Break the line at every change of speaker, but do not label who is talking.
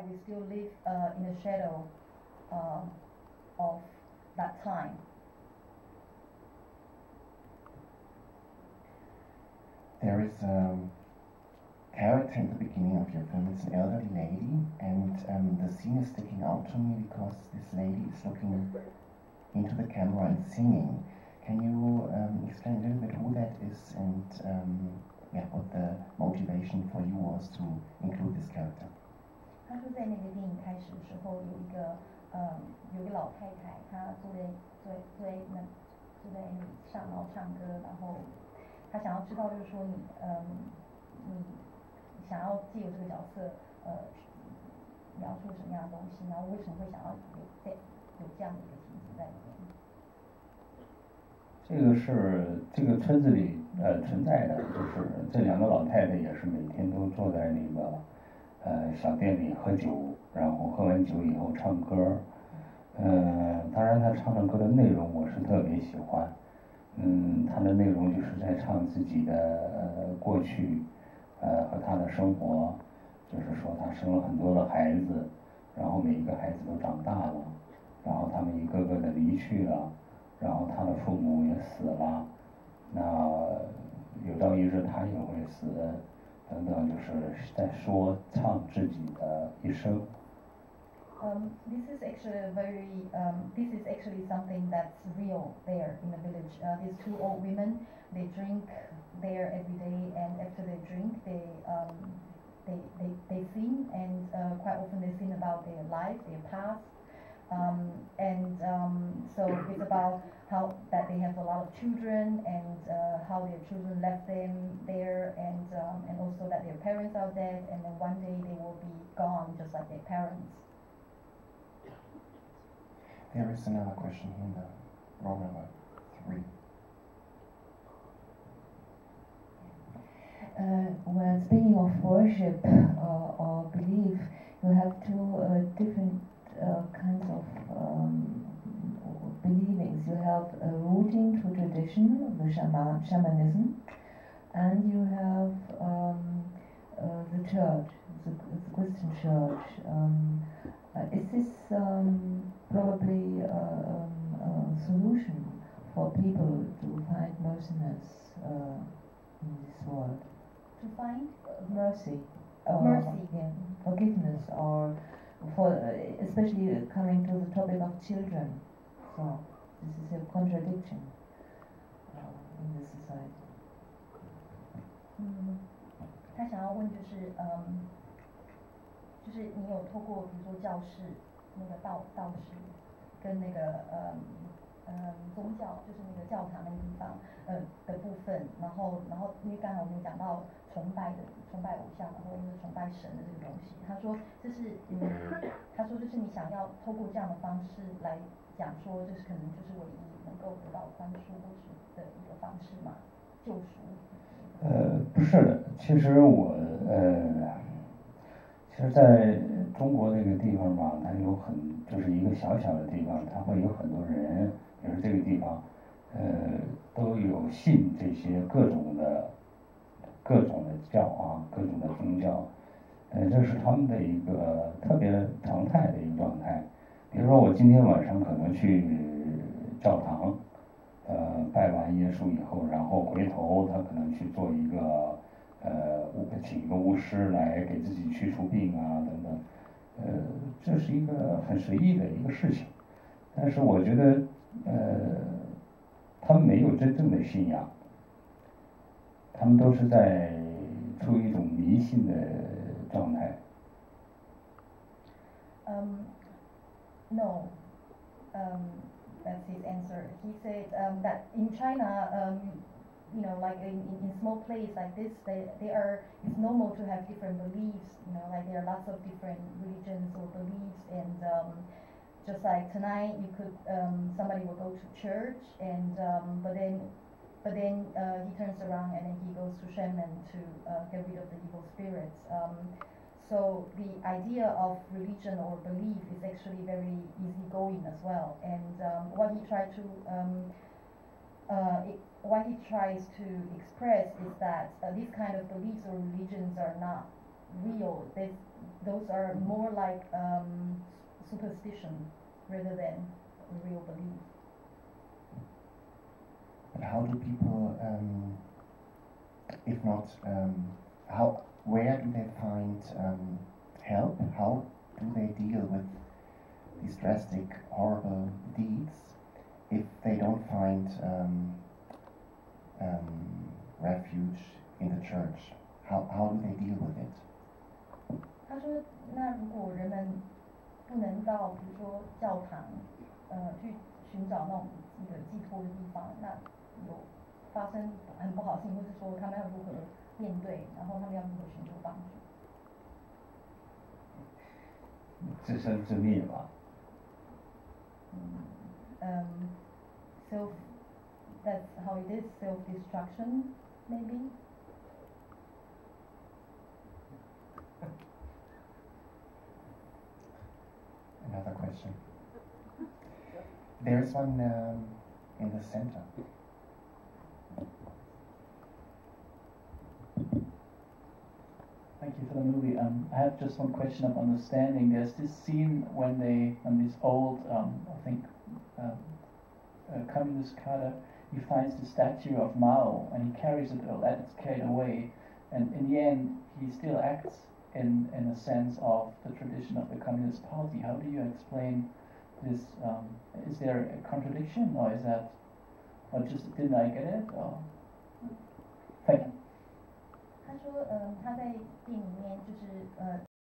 we still live uh, in the shadow uh, of that time.
There is a character in the beginning of your film. It's an elderly lady, and um, the scene is sticking out to me because this lady is looking into the camera and singing. Can you um, explain a little bit who that is and um, yeah, what the motivation for you was to include this character?
他说，在那个电影开始的时候，有一个呃，有一个老太太，她坐在坐坐在那坐在那上，然后唱歌，然后她想要知道，就是说你嗯，你想要借由这个角色呃描述什么样的东西，然后为什么会想要有在有这样的一个情节在里面？
这个是这个村子里呃存在的，就是这两个老太太也是每天都坐在那个。呃，小店里喝酒，然后喝完酒以后唱歌，嗯，当然他唱的歌的内容我是特别喜欢，嗯，他的内容就是在唱自己的呃过去，呃，和他的生活，就是说他生了很多的孩子，然后每一个孩子都长大了，然后他们一个个的离去了，然后他的父母也死了，那有朝一日他也会死。等等，就是在说唱自己的一生。
Um, this is actually very, um, this is actually something that's real there in the village. Uh, these two old women, they drink there every day, and after they drink, they, um, they, they, they sing, and uh, quite often they sing about their life, their past, um, and um, so it's about how that they have a lot of children and uh, how their children left them there, and um, and also that their parents are dead, and then one day they will be gone just like their parents.
There is another question here in the row number three.
Uh, well, speaking of worship uh, or belief, you have two uh, different uh, kinds of um, believings. You have to tradition, the shaman, shamanism, and you have um, uh, the church, the, the Christian church. Um, uh, is this um, probably a, um, a, solution for people to find merciness uh, in this world?
To find
mercy.
mercy.
Yeah, forgiveness or for especially coming to the topic of children. So this is a contradiction in the society.
嗯，他想要问就是，嗯，就是你有透过比如说教室那个道道士跟那个嗯嗯宗教，就是那个教堂那个地方，呃的部分，然后然后因为刚才我们讲到崇拜的崇拜偶像，然后就是崇拜神的这个东西。他说这是嗯，他说就是你想要透过这样的方式来讲说，这是可能就是唯一能够得到宽恕或是的一个方式嘛，救赎。
呃，不是的，其实我呃，其实在中国那个地方吧，它有很就是一个小小的地方，它会有很多人，比如这个地方，呃，都有信这些各种的。各种的教啊，各种的宗教，呃，这是他们的一个特别常态的一个状态。比如说，我今天晚上可去教堂，呃，拜完耶稣以后，然后回头他可能去做一个，呃，请一个巫师来给自己去除病啊，等等，呃，这是一个很随意的一个事情。但是我觉得，呃，他们没有真正的信仰。他们都是在出于一种迷信的
answer. He said um, that in China, um, you know, like in, in, small place like this, they, they are, it's normal to have different beliefs, you know, like there are lots of different religions or beliefs and um, just like tonight you could, um, somebody will go to church and, um, but then but then uh, he turns around and then he goes to shaman to uh, get rid of the evil spirits. So the idea of religion or belief is actually very easygoing as well. And um, what he tried to um, uh, it, what he tries to express is that uh, these kind of beliefs or religions are not real. There's, those are more like um, superstition rather than real belief.
But how do people, um, if not, um, how, where do they find um, help? How do they deal with these drastic, horrible deeds if they don't find um, um, refuge in the church? How, how do they deal with it?
他说：“那如果人们不能到，比如说教堂，呃，去寻找那种一个寄托的地方，那有发生很不好的事情，或是说他们要如何 面对，然后他们要如何寻求帮助？
自生自灭吧。
嗯，um, self, that's how it is, self-destruction, maybe.
Another question. There's one um, in the center.
I have just one question of understanding. There's this scene when they, when this old, um, I think, um, communist cadre, he finds the statue of Mao and he carries it, or let it carried away, and in the end, he still acts in in a sense of the tradition of the Communist Party. How do you explain this? Um, is there a contradiction, or is that, or just didn't I get it? Or thank you.
他说，嗯，他在店里面就是呃